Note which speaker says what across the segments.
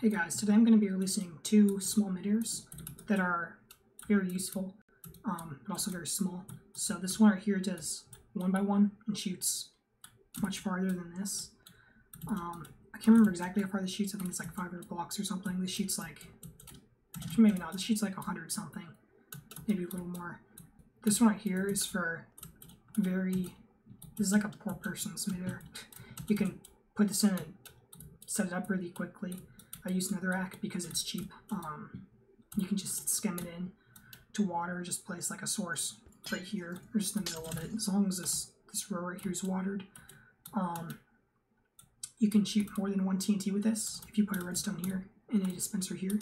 Speaker 1: Hey guys, today I'm going to be releasing two small midairs that are very useful, um, but also very small. So this one right here does one by one and shoots much farther than this. Um, I can't remember exactly how far this shoots. I think it's like 500 blocks or something. This shoots like, maybe not. This shoots like 100 something, maybe a little more. This one right here is for very. This is like a poor person's midair. You can put this in and set it up really quickly. I use Netherrack because it's cheap. Um, you can just skim it in to water, just place like a source right here, or just in the middle of it. As long as this, this row right here is watered. Um, you can shoot more than one TNT with this if you put a redstone here and a dispenser here.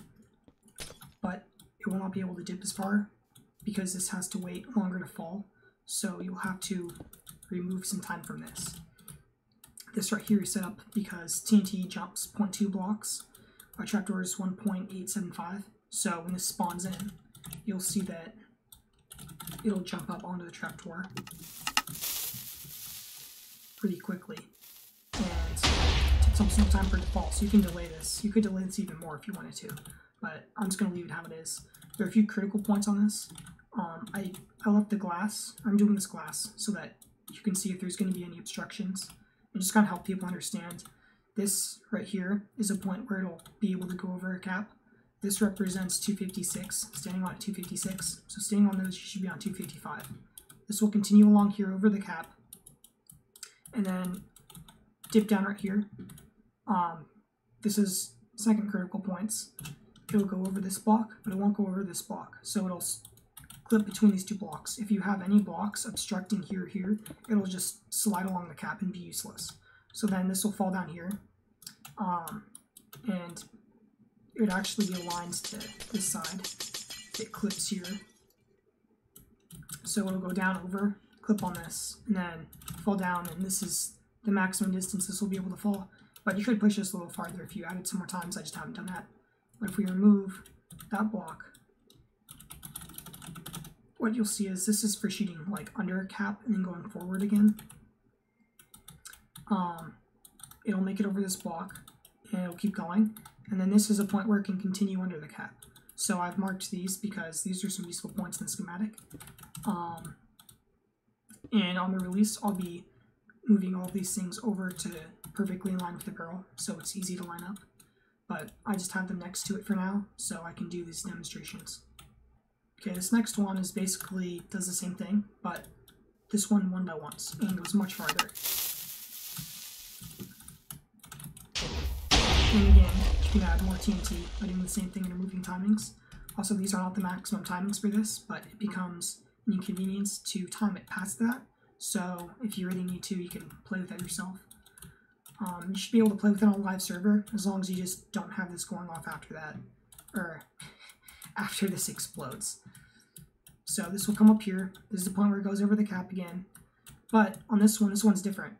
Speaker 1: But it will not be able to dip as far because this has to wait longer to fall. So you'll have to remove some time from this. This right here is set up because TNT jumps 0.2 blocks our trapdoor is 1.875. So when this spawns in, you'll see that it'll jump up onto the trapdoor pretty quickly. And it takes almost no time for it to fall, so you can delay this. You could delay this even more if you wanted to, but I'm just going to leave it how it is. There are a few critical points on this. Um, I, I left the glass, I'm doing this glass, so that you can see if there's going to be any obstructions, and just kind of help people understand this right here is a point where it'll be able to go over a cap. This represents 256, standing on at 256. So staying on those, you should be on 255. This will continue along here over the cap. And then dip down right here. Um, this is second critical points. It'll go over this block, but it won't go over this block. So it'll clip between these two blocks. If you have any blocks obstructing here here, it'll just slide along the cap and be useless. So then this will fall down here, um, and it actually aligns to this side. It clips here. So it'll go down over, clip on this, and then fall down, and this is the maximum distance this will be able to fall. But you could push this a little farther if you added some more times, I just haven't done that. But if we remove that block, what you'll see is this is for shooting like under a cap and then going forward again um, it'll make it over this block and it'll keep going. And then this is a point where it can continue under the cap. So I've marked these because these are some useful points in the schematic. Um, and on the release, I'll be moving all these things over to perfectly in line with the barrel, so it's easy to line up. But I just have them next to it for now, so I can do these demonstrations. Okay, this next one is basically does the same thing, but this one one by ones, and goes much farther. And again, you can add more TNT by doing the same thing and removing timings. Also, these are not the maximum timings for this, but it becomes an inconvenience to time it past that. So if you really need to, you can play with that yourself. Um, you should be able to play with it on a live server, as long as you just don't have this going off after that. Or after this explodes. So this will come up here. This is the point where it goes over the cap again. But on this one, this one's different.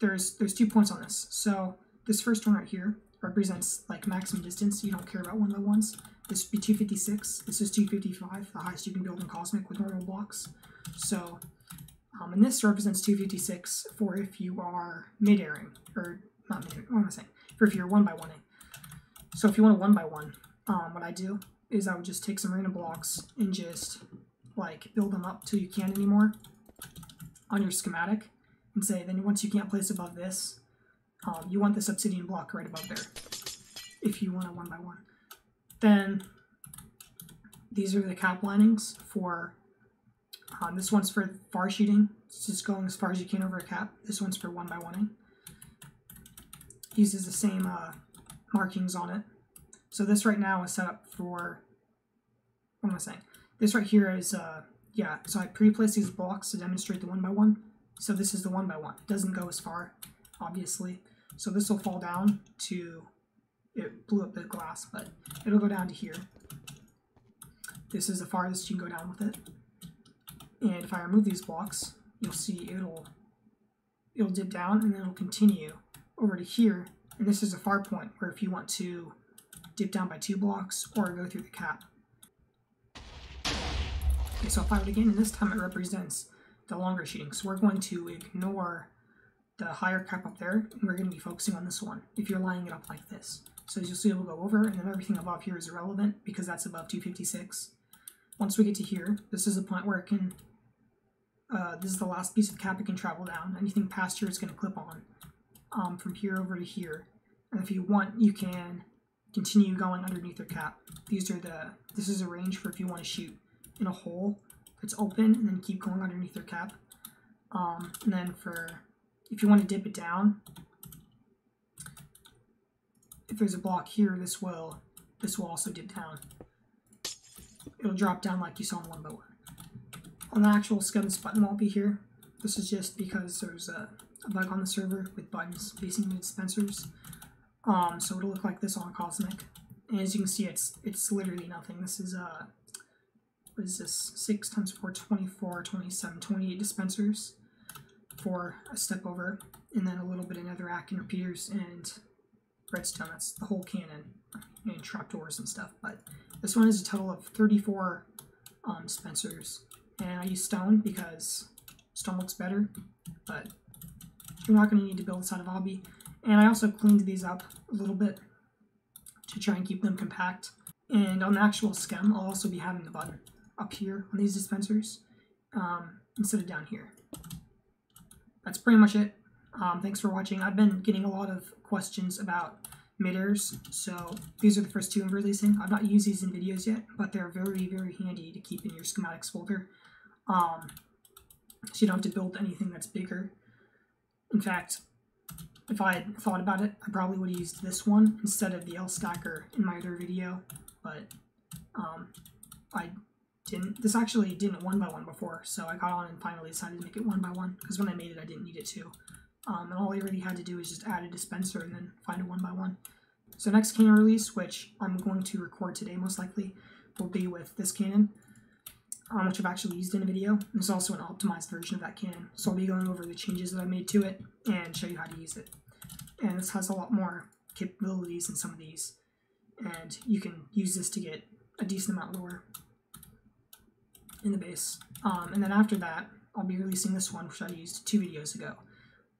Speaker 1: There's there's two points on this. So this first one right here represents like maximum distance. You don't care about one by ones. This would be 256. This is 255, the highest you can build in Cosmic with normal blocks. So, um, and this represents 256 for if you are mid-airing, or not mid airing, what am I saying? For if you're one by one So if you want a one by one, um, what I do is I would just take some random blocks and just like build them up till you can't anymore on your schematic and say then once you can't place above this, um, you want this obsidian block right above there if you want a one by one. Then these are the cap linings for, um, this one's for far shooting, it's just going as far as you can over a cap. This one's for one by oneing. Uses the same uh, markings on it. So this right now is set up for, what am I saying? This right here is, uh, yeah, so I pre-placed these blocks to demonstrate the one by one. So this is the one by one. It doesn't go as far, obviously. So this will fall down to, it blew up the glass, but it'll go down to here. This is the farthest you can go down with it. And if I remove these blocks, you'll see it'll it'll dip down and then it'll continue over to here. And this is a far point where if you want to dip down by two blocks or go through the cap. Okay, so I'll fire it again, and this time it represents the longer shooting. So we're going to ignore the higher cap up there, and we're going to be focusing on this one if you're lining it up like this. So as you'll see, we'll go over, and then everything above here is irrelevant because that's above 256. Once we get to here, this is the point where it can, uh, this is the last piece of cap it can travel down. Anything past here is going to clip on um, from here over to here. And if you want, you can continue going underneath their cap. These are the, this is a range for if you want to shoot in a hole that's open and then keep going underneath their cap. Um, and then for, if you want to dip it down, if there's a block here, this will, this will also dip down. It'll drop down like you saw in one by. On the actual schem, this button won't be here. This is just because there's a, a bug on the server with buttons facing the dispensers. Um, so it'll look like this on Cosmic. And as you can see, it's it's literally nothing. This is, uh, what is this? 6 times 4, 24, 27, 28 dispensers for a step over. And then a little bit of netherrack and repeaters and redstone. That's the whole cannon and trapdoors and stuff. But this one is a total of 34 um, dispensers. And I use stone because stone looks better. But you're not going to need to build this out of obby. And I also cleaned these up a little bit to try and keep them compact. And on the actual schem, I'll also be having the button up here on these dispensers um, instead of down here. That's pretty much it. Um, thanks for watching. I've been getting a lot of questions about midairs, so these are the first two I'm releasing. I've not used these in videos yet, but they're very, very handy to keep in your schematics folder. Um, so you don't have to build anything that's bigger. In fact, if I had thought about it, I probably would have used this one instead of the L-Stacker in my other video, but um, I didn't. This actually didn't one by one before, so I got on and finally decided to make it one by one, because when I made it, I didn't need it to. Um, and all I really had to do is just add a dispenser and then find a one by one. So next cannon release, which I'm going to record today most likely, will be with this cannon, um, which I've actually used in a video. There's also an optimized version of that cannon, so I'll be going over the changes that I made to it and show you how to use it. And this has a lot more capabilities than some of these, and you can use this to get a decent amount lower in the base. Um, and then after that, I'll be releasing this one, which I used two videos ago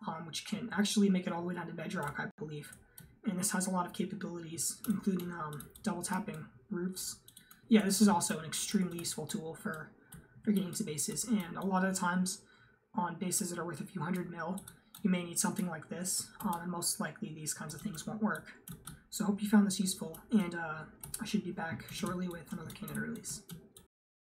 Speaker 1: um, which can actually make it all the way down to bedrock, I believe. And this has a lot of capabilities, including um, double tapping roofs. Yeah, this is also an extremely useful tool for, for getting to bases, and a lot of times on bases that are worth a few hundred mil, you may need something like this, um, and most likely these kinds of things won't work. So I hope you found this useful, and uh, I should be back shortly with another cannon release.